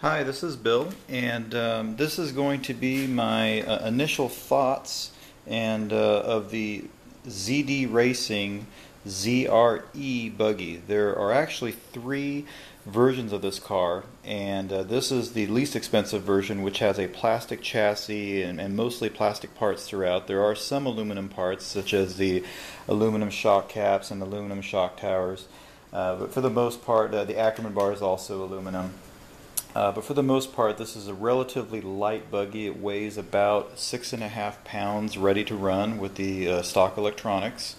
Hi, this is Bill, and um, this is going to be my uh, initial thoughts and uh, of the ZD Racing ZRE buggy. There are actually three versions of this car, and uh, this is the least expensive version, which has a plastic chassis and, and, mostly plastic parts throughout. There are some aluminum parts, such as the aluminum shock caps and aluminum shock towers, uh, but for the most part, uh, the Ackerman bar is also aluminum. Uh, but for the most part, this is a relatively light buggy. It weighs about six and a half pounds, ready to run with the uh, stock electronics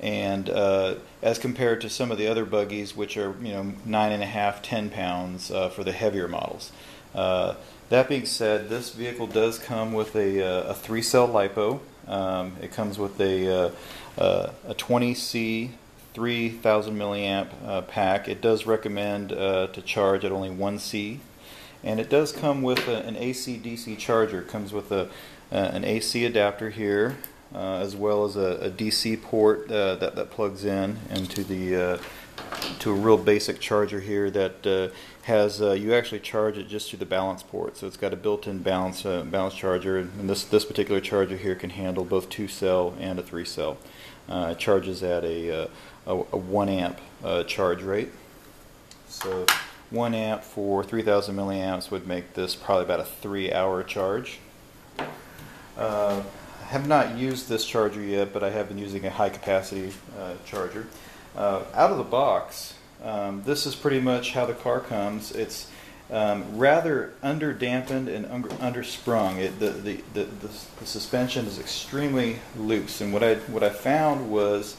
and uh, as compared to some of the other buggies, which are you know nine and a half, ten pounds uh, for the heavier models. Uh, that being said, this vehicle does come with a, uh, a three-cell lipo. Um, it comes with a uh, uh, a 20C 3000 milliamp pack. It does recommend to charge at only 1C, and it does come with a, an AC/DC charger. It comes with a an AC adapter here uh, as well as a, a DC port uh, that, that plugs in into the uh, to a real basic charger here that uh, has uh, you actually charge it just through the balance port. So it's got a built-in balance uh, balance charger, and this this particular charger here can handle both two cell and a three cell. it charges at a a, a one amp charge rate. So one amp for 3,000 milliamps would make this probably about a three-hour charge. Uh, have not used this charger yet, but I have been using a high capacity uh, charger. Uh, out of the box, um, this is pretty much how the car comes. It's um, rather under dampened and under, undersprung. It, the, the, the, the, the suspension is extremely loose, and what I what I found was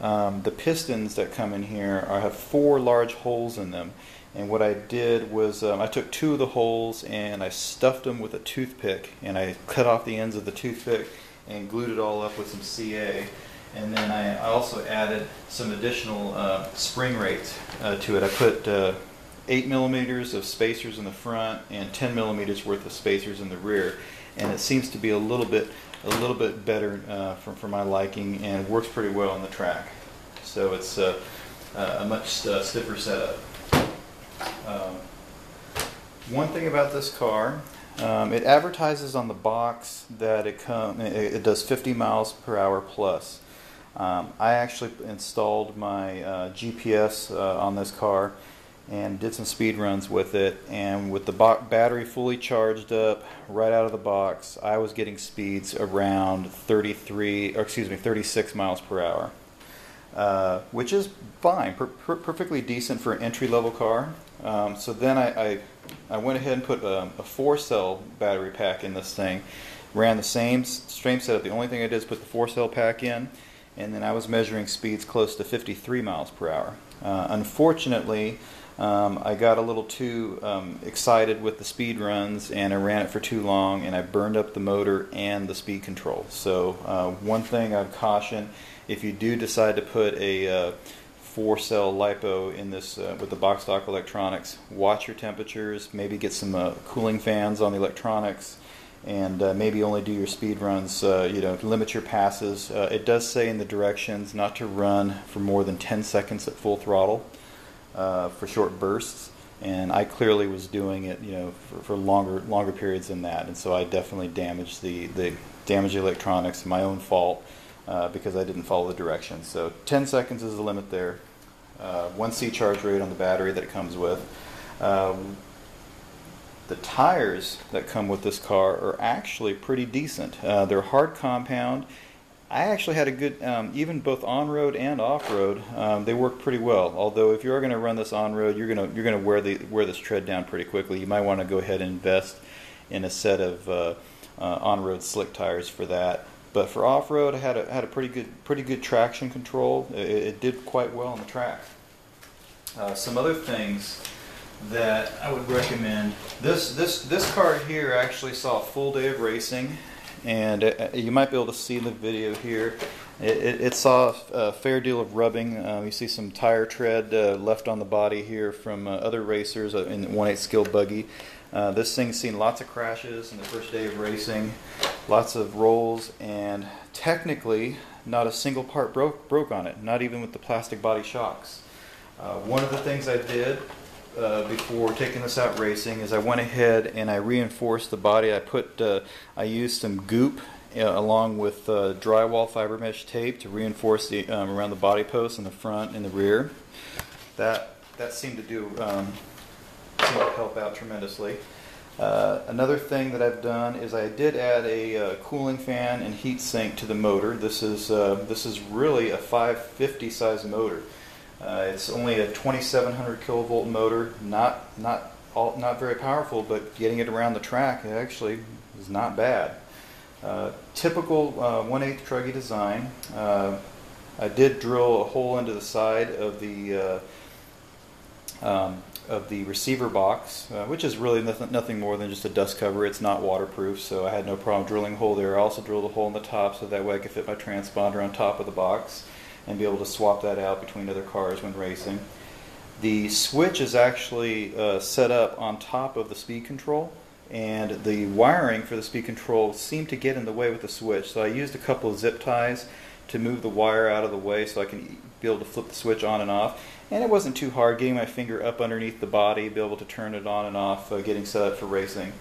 um, the pistons that come in here are, have four large holes in them. And what I did was um, I took two of the holes and I stuffed them with a toothpick, and I cut off the ends of the toothpick and glued it all up with some CA. And then I, also added some additional uh, spring rates uh, to it. I put uh, 8 millimeters of spacers in the front and 10 millimeters worth of spacers in the rear. And it seems to be a little bit a little bit better uh, for, for my liking and works pretty well on the track. So it's uh, uh, a much stiffer setup. Um, one thing about this car um, it advertises on the box that it, come, it, it does 50 miles per hour plus. Um, I actually installed my uh, GPS uh, on this car and did some speed runs with it. And with the battery fully charged up right out of the box, I was getting speeds around 33, or excuse me, 36 miles per hour, uh, which is fine, per per perfectly decent for an entry level car. Um, so then I, I, I, went ahead and put a, a, four cell battery pack in this thing. Ran the same same setup. The only thing I did is put the four cell pack in, and then I was measuring speeds close to 53 miles per hour. Uh, unfortunately, um, I got a little too um, excited with the speed runs and I ran it for too long and I burned up the motor and the speed control. So, uh, one thing I'd caution if you do decide to put a uh, four cell lipo in this uh, with the box stock electronics. Watch your temperatures, maybe get some uh, cooling fans on the electronics, and uh, maybe only do your speed runs. Uh, you know, limit your passes. Uh, it does say in the directions not to run for more than 10 seconds at full throttle uh, for short bursts. And I clearly was doing it, you know, for, for longer longer periods than that, and so I definitely damaged the the damaged electronics. My own fault uh, because I didn't follow the directions. So 10 seconds is the limit there. Uh, 1C charge rate on the battery that it comes with. Um, the tires that come with this car are actually pretty decent. Uh, they're hard compound. I actually had a good, um, even both on road and off road, um, they work pretty well. Although if you're going to run this on road, you're going to you're going to wear the wear this tread down pretty quickly. You might want to go ahead and invest in a set of uh, uh, on road slick tires for that. But for off road, I had a, had a pretty good pretty good traction control. It, it did quite well on the track. Uh, some other things that I would recommend. This this this car here actually saw a full day of racing, and it, uh, you might be able to see in the video here. It, it, it saw a fair deal of rubbing. Um, you see some tire tread uh, left on the body here from uh, other racers uh, in 1/8 skill buggy. Uh, this thing's seen lots of crashes in the first day of racing, lots of rolls, and technically not a single part broke broke on it, not even with the plastic body shocks. Uh, one of the things I did uh, before taking this out racing is I went ahead and I reinforced the body. I put uh, I used some goop uh, along with uh, drywall fiber mesh tape to reinforce the um, around the body posts in the front and the rear. That that seemed to do um, seemed to help out tremendously. Uh, another thing that I've done is I did add a uh, cooling fan and heat sink to the motor. This is uh, this is really a 550 size motor. Uh, it's only a 2700 kilovolt motor, not not all, not very powerful, but getting it around the track actually is not bad. Uh, typical uh, 1 8 truggy design. I did drill a hole into the side of the um, of the receiver box, uh, which is really nothing, nothing more than just a dust cover. It's not waterproof, so I had no problem drilling a hole there. I also drilled a hole in the top so that way I could fit my transponder on top of the box and be able to swap that out between other cars when racing. The switch is actually uh, set up on top of the speed control, and the wiring for the speed control seemed to get in the way with the switch. So I used a couple of zip ties to move the wire out of the way so I can be able to flip the switch on and off. And it wasn't too hard getting my finger up underneath the body, be able to turn it on and off, uh, getting set up for racing.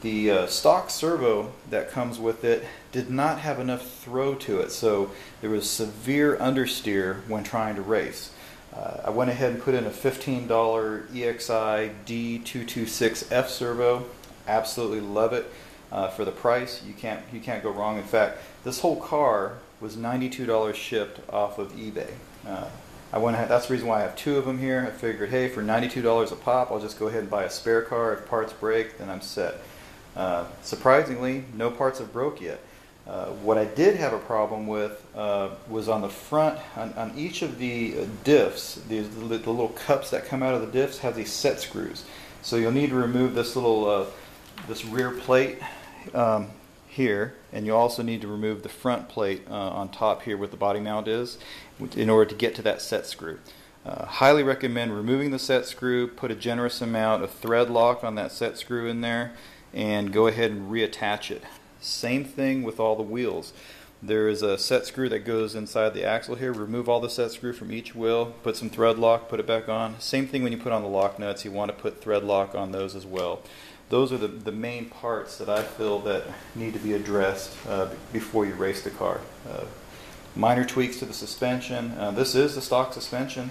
The uh, stock servo that comes with it did not have enough throw to it, so there was severe understeer when trying to race. Uh, I went ahead and put in a $15 EXI D226F servo. Absolutely love it. Uh, for the price, you can't you can't go wrong. In fact, this whole car was $92 shipped off of eBay. Uh, I went ahead, that's the reason why I have two of them here. I figured, hey, for $92 a pop, I'll just go ahead and buy a spare car. If parts break, then I'm set. Uh, surprisingly, no parts have broke yet. Uh, what I did have a problem with uh, was on the front, on, on each of the uh, diffs, the, the, the, little cups that come out of the diffs have these set screws. So you'll need to remove this little, uh, this rear plate um, here, and you also need to remove the front plate uh, on top here where the body mount is in order to get to that set screw. Uh, highly recommend removing the set screw, put a generous amount of thread lock on that set screw in there, and go ahead and reattach it. Same thing with all the wheels. There is a set screw that goes inside the axle here. Remove all the set screw from each wheel, put some thread lock, put it back on. Same thing when you put on the lock nuts, you want to put thread lock on those as well those are the, the main parts that I feel that need to be addressed uh, before you race the car. Uh, minor tweaks to the suspension. Uh, this is the stock suspension,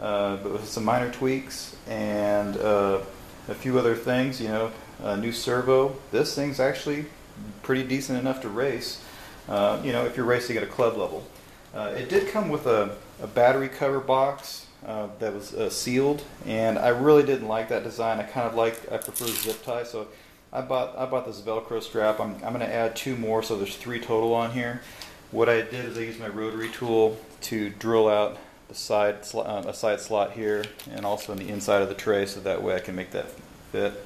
uh, but with some minor tweaks and uh, a few other things. You know, a new servo. This thing's actually pretty decent enough to race. Uh, you know, if you're racing at a club level. it did come with a, a battery cover box uh, that was uh, sealed, and I really didn't like that design. I kind of like I prefer zip tie, so I bought I bought this Velcro strap. I'm I'm going to add two more, so there's three total on here. What I did is I used my rotary tool to drill out the side uh, a side slot here, and also in the inside of the tray, so that way I can make that fit.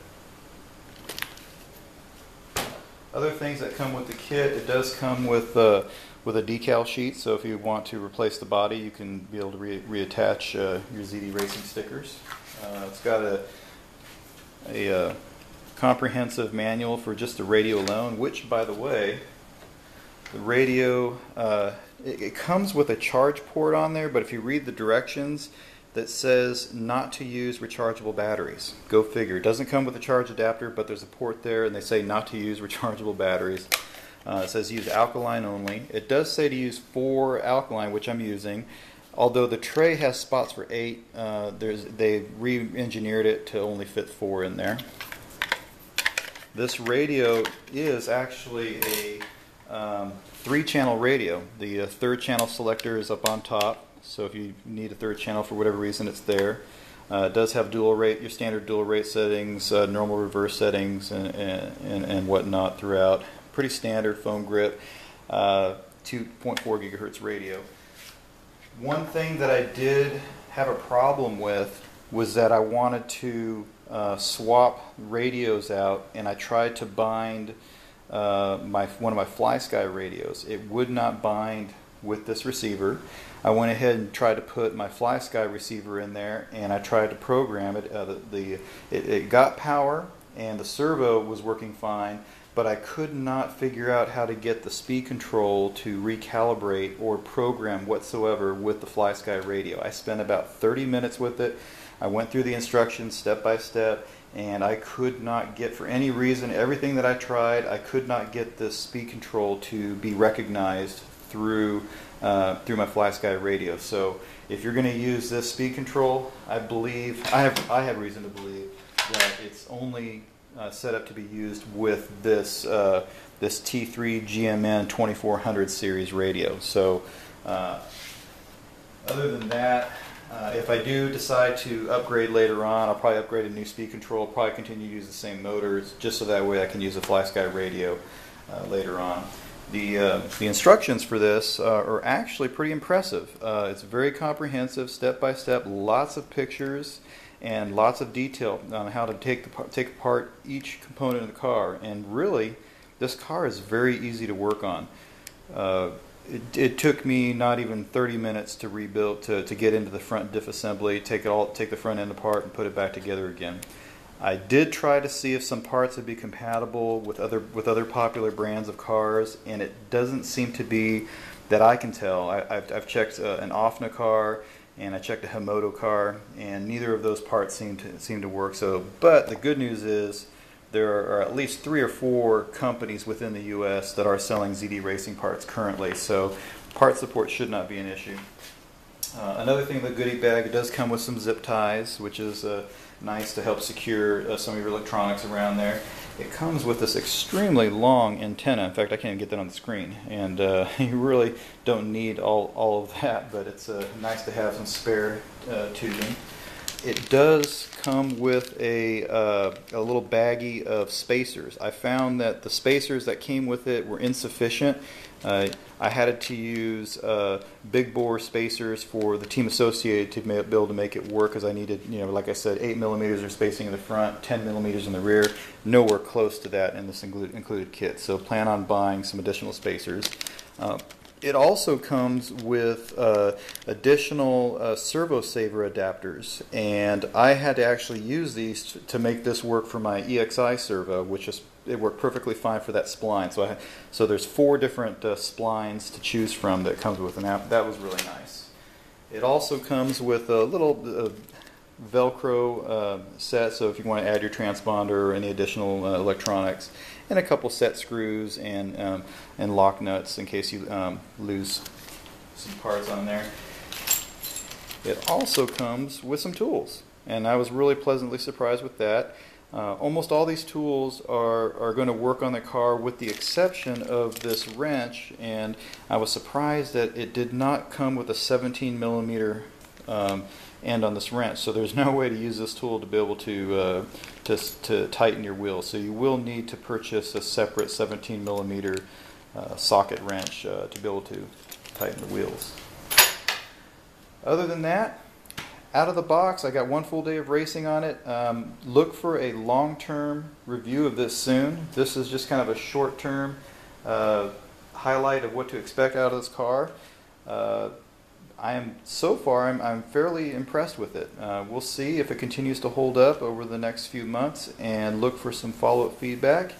Other things that come with the kit, it does come with uh, with a decal sheet. So if you want to replace the body, you can be able to re- reattach uh, your ZD Racing stickers. Uh, it's got a, a, uh, comprehensive manual for just the radio alone, which, by the way, the radio uh, it, it, comes with a charge port on there, but if you read the directions, that says not to use rechargeable batteries. Go figure. It doesn't come with a charge adapter, but there's a port there, and they say not to use rechargeable batteries. Uh, it says use alkaline only. It does say to use four alkaline, which I'm using. Although the tray has spots for eight, uh, they re-engineered it to only fit four in there. This radio is actually a um, three-channel radio. The uh, third channel selector is up on top, so if you need a third channel for whatever reason, it's there. Uh, it does have dual rate, your standard dual rate settings, uh, normal reverse settings, and, and, and whatnot throughout pretty standard foam grip, uh, 2.4 gigahertz radio. One thing that I did have a problem with was that I wanted to uh, swap radios out, and I tried to bind uh, my one of my FlySky radios. It would not bind with this receiver. I went ahead and tried to put my FlySky receiver in there, and I tried to program it. Uh, the, the it, it got power, and the servo was working fine but I could not figure out how to get the speed control to recalibrate or program whatsoever with the FlySky radio. I spent about 30 minutes with it. I went through the instructions step by step, and I could not get, for any reason, everything that I tried, I could not get this speed control to be recognized through uh, through my FlySky radio. So if you're going to use this speed control, I believe I have I have reason to believe that it's only uh, set up to be used with this uh, this T3 GMN 2400 series radio. So uh, other than that, uh, if I do decide to upgrade later on, I'll probably upgrade a new speed control. Probably continue to use the same motors, just so that way I can use a FlySky radio uh, later on. The, uh, the instructions for this are actually pretty impressive. It's very comprehensive, step by step, lots of pictures, and lots of detail on how to take, the, take apart each component of the car. And really, this car is very easy to work on. Uh, it, it, took me not even 30 minutes to rebuild to, to get into the front diff assembly, take it all, take the front end apart, and put it back together again. I did try to see if some parts would be compatible with other with other popular brands of cars, and it doesn't seem to be that I can tell. I, have I've checked uh, an OFNA car and I checked a Himoto car, and neither of those parts seemed to seem to work. So, but the good news is there are at least three or four companies within the U.S. that are selling ZD racing parts currently. So, part support should not be an issue. Uh, another thing, the goodie bag does come with some zip ties, which is uh, nice to help secure uh, some of your electronics around there. It comes with this extremely long antenna. In fact, I can't even get that on the screen, and uh, you really don't need all, all of that, but it's uh, nice to have some spare uh, tubing. It does come with a, uh, a little baggie of spacers. I found that the spacers that came with it were insufficient. I had to use uh, big bore spacers for the team associated to be able to make it work because I needed, you know, like I said, 8 millimeters of spacing in the front, 10 millimeters in the rear. Nowhere close to that in this included, included kit. So plan on buying some additional spacers. Uh, it also comes with uh, additional uh, servo saver adapters, and I had to actually use these to make this work for my EXI servo, which is it worked perfectly fine for that spline. So I, so there's four different uh, splines to choose from that comes with, an app. that was really nice. It also comes with a little uh, Velcro uh, set, so if you want to add your transponder or any additional uh, electronics, and a couple set screws and um, and lock nuts in case you um, lose some parts on there. It also comes with some tools, and I was really pleasantly surprised with that. Uh, almost all these tools are, are going to work on the car with the exception of this wrench and I was surprised that it did not come with a 17 millimeter um, end on this wrench. So there's no way to use this tool to be able to, uh, to, to tighten your wheel. So you will need to purchase a separate 17 millimeter uh, socket wrench uh, to be able to tighten the wheels. Other than that, out of the box, I got one full day of racing on it. Um, look for a long-term review of this soon. This is just kind of a short-term uh, highlight of what to expect out of this car. Uh, I am so far I'm, I'm fairly impressed with it. Uh, we'll see if it continues to hold up over the next few months and look for some follow-up feedback.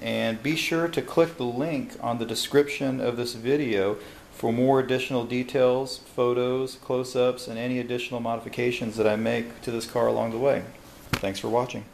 And be sure to click the link on the description of this video for more additional details, photos, close-ups, and any additional modifications that I make to this car along the way. Thanks for watching.